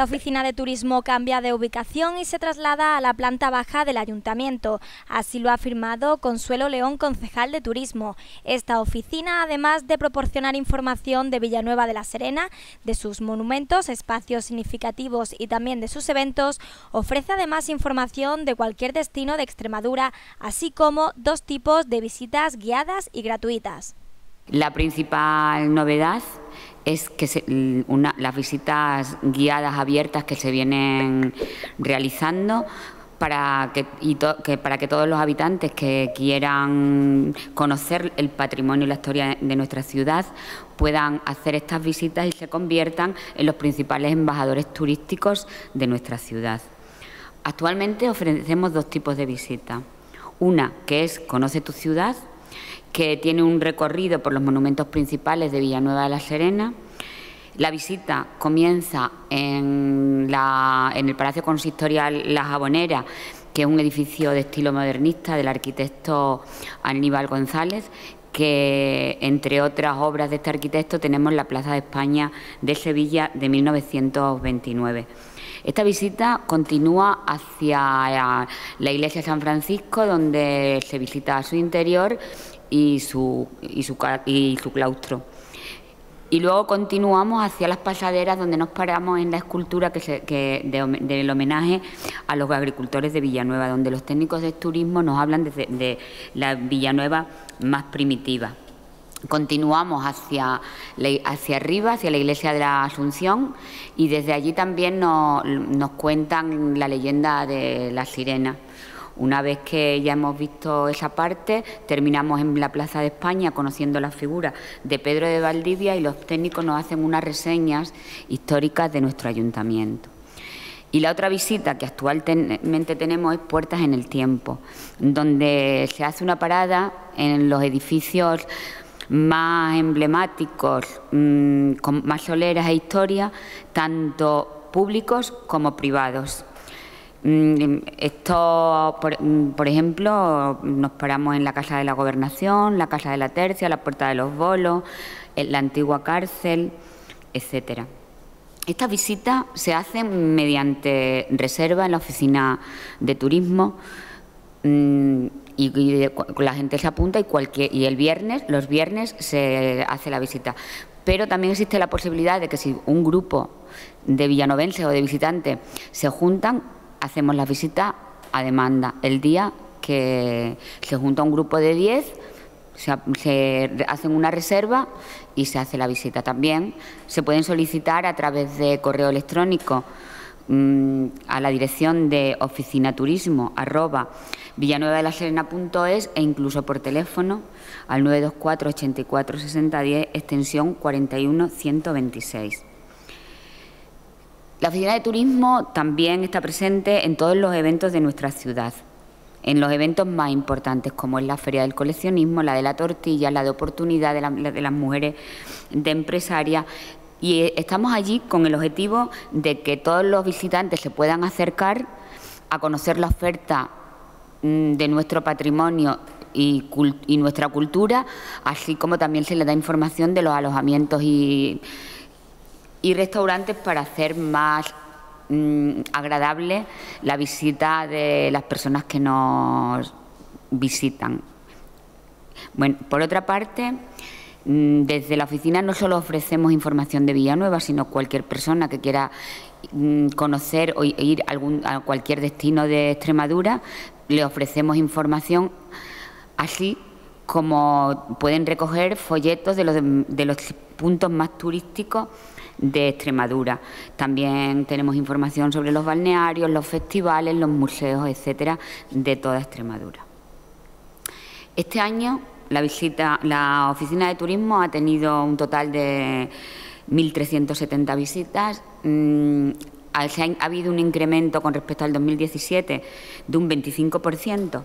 La oficina de turismo cambia de ubicación y se traslada a la planta baja del ayuntamiento. Así lo ha afirmado Consuelo León, concejal de turismo. Esta oficina, además de proporcionar información de Villanueva de la Serena, de sus monumentos, espacios significativos y también de sus eventos, ofrece además información de cualquier destino de Extremadura, así como dos tipos de visitas guiadas y gratuitas. La principal novedad es que las visitas guiadas abiertas que se vienen realizando para que, para que todos los habitantes que quieran conocer el patrimonio y la historia de nuestra ciudad puedan hacer estas visitas y se conviertan en los principales embajadores turísticos de nuestra ciudad. Actualmente ofrecemos dos tipos de visitas. Una que es Conoce tu ciudad, que tiene un recorrido por los monumentos principales de Villanueva de la Serena. La visita comienza en, el Palacio Consistorial La Jabonera, que es un edificio de estilo modernista del arquitecto Aníbal González, que entre otras obras de este arquitecto tenemos la Plaza de España de Sevilla de 1929. Esta visita continúa hacia la iglesia de San Francisco, donde se visita su interior y su, y su, y su claustro. Y luego continuamos hacia las pasaderas donde nos paramos en la escultura que, del homenaje a los agricultores de Villanueva, donde los técnicos de turismo nos hablan de, la Villanueva más primitiva. Continuamos hacia, hacia arriba, hacia la iglesia de la Asunción, y desde allí también nos, nos cuentan la leyenda de la sirena. Una vez que ya hemos visto esa parte, terminamos en la Plaza de España conociendo la figura de Pedro de Valdivia y los técnicos nos hacen unas reseñas históricas de nuestro ayuntamiento. Y la otra visita que actualmente tenemos es Puertas en el Tiempo, donde se hace una parada en los edificios más emblemáticos, mm, con más soleras e historias, tanto públicos como privados. Mm, esto, mm, por, ejemplo, nos paramos en la Casa de la Gobernación, la Casa de la Tercia, la Puerta de los Bolos, la antigua cárcel, etcétera. Estas visitas se hacen mediante reserva en la oficina de turismo mm, y, la gente se apunta y, cualquier, y el viernes, los viernes se hace la visita. Pero también existe la posibilidad de que si un grupo de villanovenses o de visitantes se juntan, hacemos la visita a demanda. El día que se junta un grupo de 10, se, hacen una reserva y se hace la visita también. Se pueden solicitar a través de correo electrónico mm, a la dirección de oficinaturismo arroba villanueva-de-la-serena.es e incluso por teléfono al 924 84 60 10 extensión 41 126. La Oficina de Turismo también está presente en todos los eventos de nuestra ciudad, en los eventos más importantes como es la Feria del Coleccionismo, la de la tortilla, la de oportunidad de, las mujeres de empresarias. Y eh, estamos allí con el objetivo de que todos los visitantes se puedan acercar a conocer la oferta mm, de nuestro patrimonio y, nuestra cultura, así como también se les da información de los alojamientos y y restaurantes para hacer más mm, agradable la visita de las personas que nos visitan. Bueno, por otra parte, desde la oficina no solo ofrecemos información de Villanueva, sino cualquier persona que quiera mm, conocer o ir a, cualquier destino de Extremadura, le ofrecemos información así como pueden recoger folletos de los, de los puntos más turísticos de Extremadura. También tenemos información sobre los balnearios, los festivales, los museos, etcétera, de toda Extremadura. Este año la visita, la oficina de turismo ha tenido un total de 1.370 visitas. Mm, ha, ha habido un incremento con respecto al 2017 de un 25%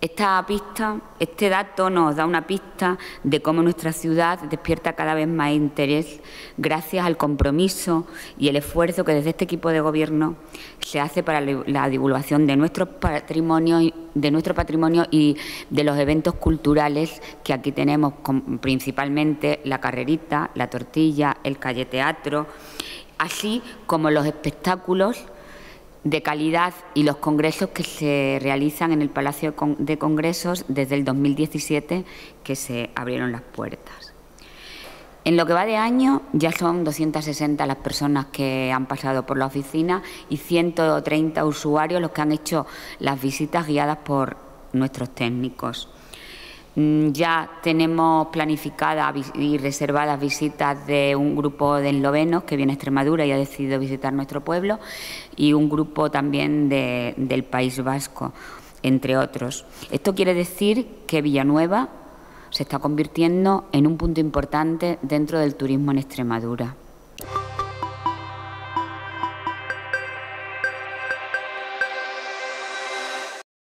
esta pista, este dato nos da una pista de cómo nuestra ciudad despierta cada vez más interés gracias al compromiso y el esfuerzo que desde este equipo de gobierno se hace para la divulgación de nuestro patrimonio, de nuestro patrimonio y de los eventos culturales que aquí tenemos, principalmente la carrerita, la tortilla, el calle teatro así como los espectáculos de calidad y los congresos que se realizan en el Palacio de Congresos desde el 2017 que se abrieron las puertas. En lo que va de año ya son 260 las personas que han pasado por la oficina y 130 usuarios los que han hecho las visitas guiadas por nuestros técnicos. Mm, ya tenemos planificadas y reservadas visitas de un grupo de eslovenos que viene a Extremadura y ha decidido visitar nuestro pueblo y un grupo también del País Vasco, entre otros. Esto quiere decir que Villanueva se está convirtiendo en un punto importante dentro del turismo en Extremadura.